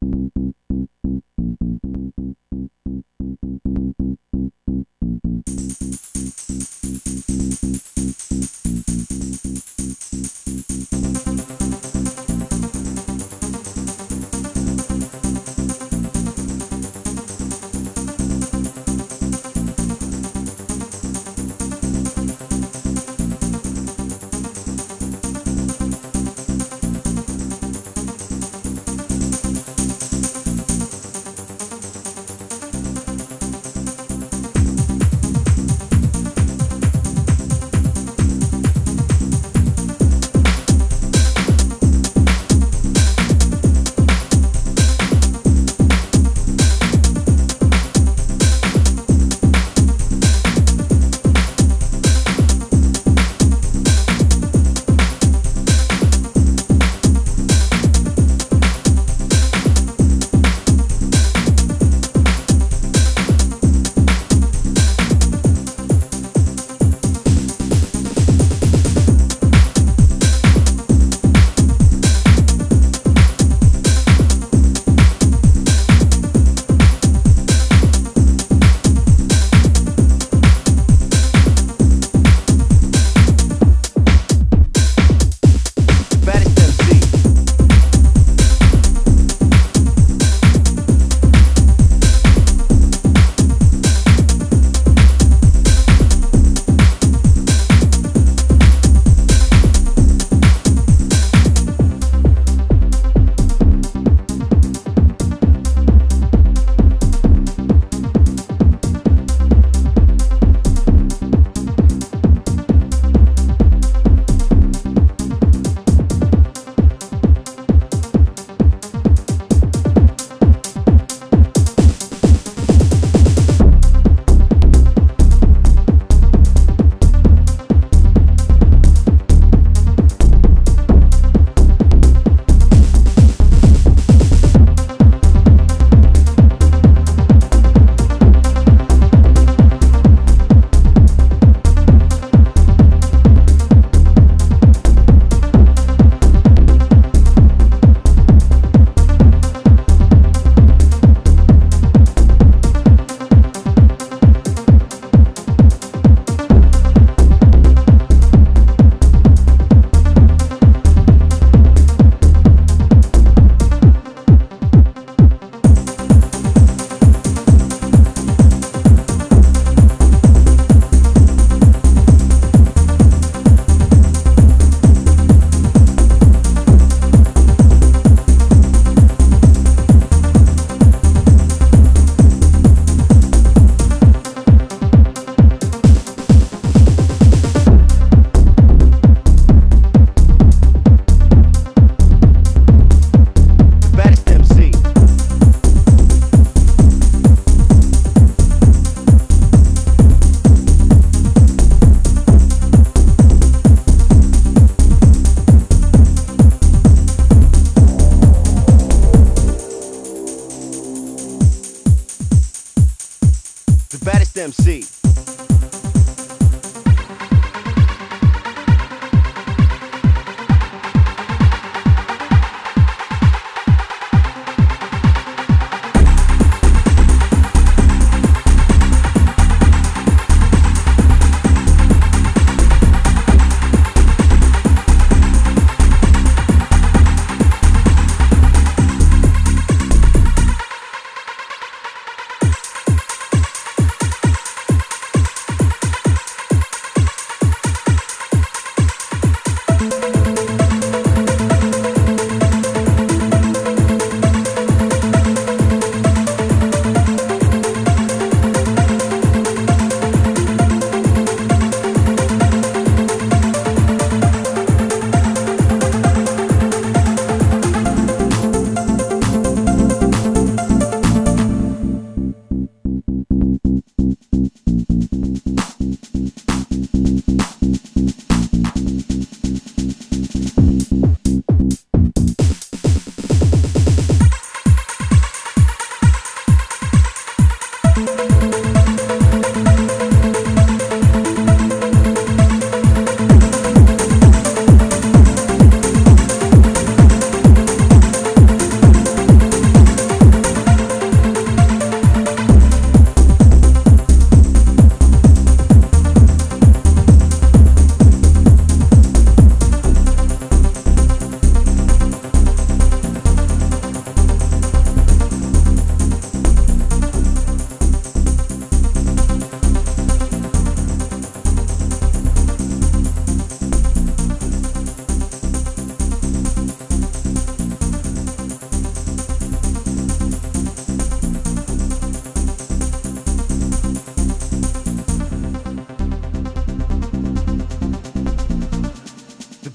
MC.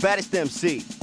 Baddest MC.